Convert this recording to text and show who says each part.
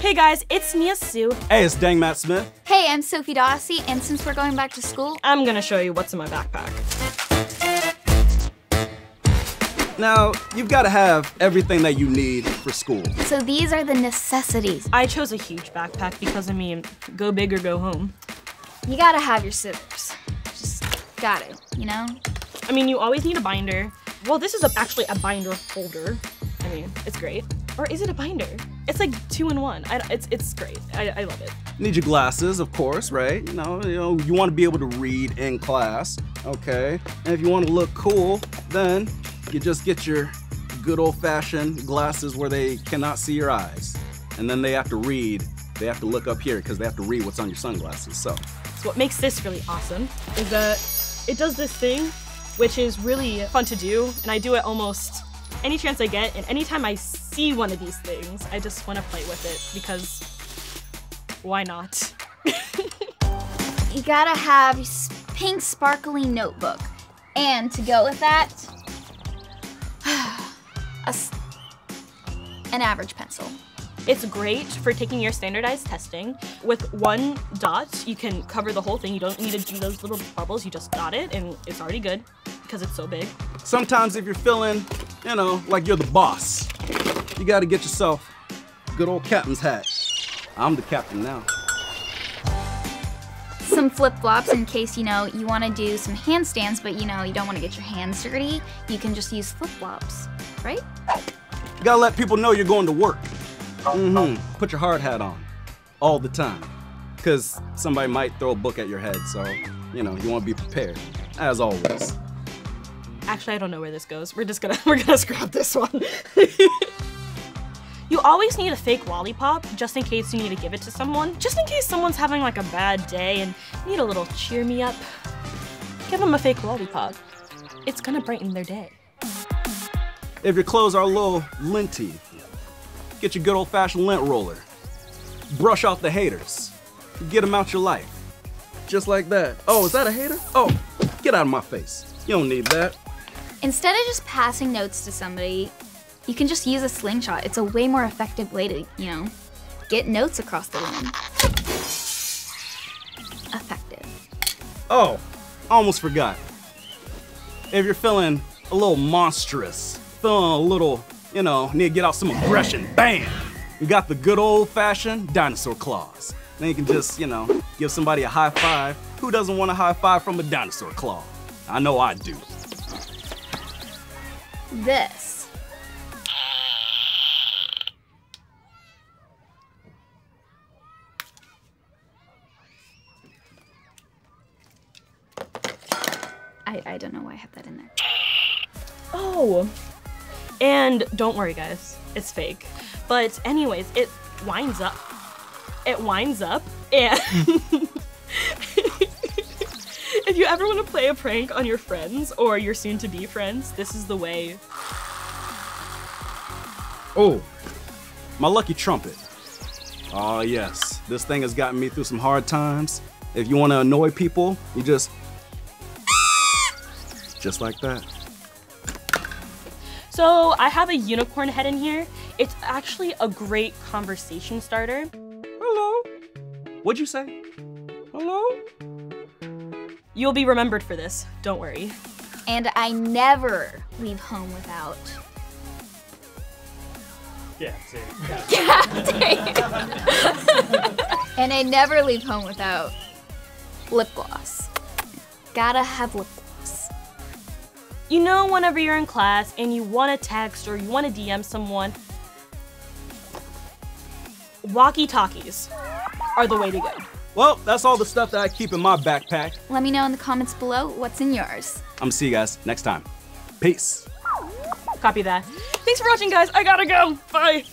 Speaker 1: Hey guys, it's Nia Sioux.
Speaker 2: Hey, it's Dang Matt Smith.
Speaker 3: Hey, I'm Sofie Dossi, and since we're going back to school,
Speaker 1: I'm gonna show you what's in my backpack.
Speaker 2: Now, you've got to have everything that you need for school.
Speaker 3: so these are the necessities.
Speaker 1: I chose a huge backpack because, I mean, go big or go home.
Speaker 3: You gotta have your scissors. Just got it, you know?
Speaker 1: I mean, you always need a binder. Well, this is a, actually a binder holder. I mean, it's great. Or is it a binder? It's like two in one. I, it's, it's great. I, I love it.
Speaker 2: Need your glasses, of course, right? You know, you know, you want to be able to read in class, okay? And if you want to look cool, then you just get your good old-fashioned glasses where they cannot see your eyes. And then they have to read, they have to look up here because they have to read what's on your sunglasses. So,
Speaker 1: So what makes this really awesome is that it does this thing, which is really fun to do, and I do it almost any chance I get, and anytime I see one of these things, I just want to play with it because why not?
Speaker 3: You gotta have pink sparkly notebook. And to go with that, a s- an average pencil.
Speaker 1: It's great for taking your standardized testing. With one dot, you can cover the whole thing. You don't need to do those little bubbles. You just dot it, and it's already good because it's so big.
Speaker 2: sometimes if you're feeling, you know, like you're the boss, you got to get yourself a good old captain's hat. I'm the captain now.
Speaker 3: Some flip flops in case you know you want to do some handstands, but you know you don't want to get your hands dirty. You can just use flip flops, right?
Speaker 2: You gotta let people know you're going to work. Mm-hmm. Put your hard hat on all the time. Cause somebody might throw a book at your head, so you know, you wanna be prepared. As always.
Speaker 1: Actually, I don't know where this goes. We're just gonna we're gonna scrap this one. you always need a fake lollipop just in case you need to give it to someone. Just in case someone's having like a bad day and need a little cheer me up. Give them a fake lollipop. It's gonna brighten their day.
Speaker 2: If your clothes are a little linty, get your good old fashioned lint roller. Brush off the haters. Get them out your life. Just like that. Oh, is that a hater? Oh, get out of my face. You don't need that.
Speaker 3: Instead of just passing notes to somebody, you can just use a slingshot. It's a way more effective way to, you know, get notes across the room. Effective.
Speaker 2: Oh, almost forgot. If you're feeling a little monstrous, feeling a little, you know, need to get out some aggression, bam! You got the good old fashioned dinosaur claws. Then you can just, you know, give somebody a high five. Who doesn't want a high five from a dinosaur claw? I know I do.
Speaker 3: This. I, I don't know why I have that in there.
Speaker 1: Oh. And don't worry, guys, it's fake. But, anyways, it winds up. It winds up, and. if you ever want to play a prank on your friends or your soon to be friends, this is the way.
Speaker 2: Oh, my lucky trumpet. Oh, yes. This thing has gotten me through some hard times. If you want to annoy people, you just. Just like that.
Speaker 1: So, I have a unicorn head in here. It's actually a great conversation starter.
Speaker 2: Hello? What'd you say? Hello?
Speaker 1: You'll be remembered for this, don't worry.
Speaker 3: And I never leave home without.
Speaker 4: Yeah, see.
Speaker 3: And I never leave home without lip gloss. Gotta have lip gloss.
Speaker 1: You know, whenever you're in class and you want to text or you want to DM someone, walkie talkies are the way to go.
Speaker 2: Well, that's all the stuff that I keep in my backpack.
Speaker 3: Let me know in the comments below what's in yours.
Speaker 2: I'm gonna see you guys next time. Peace.
Speaker 1: Copy that. Thanks for watching, guys. I gotta go. Bye.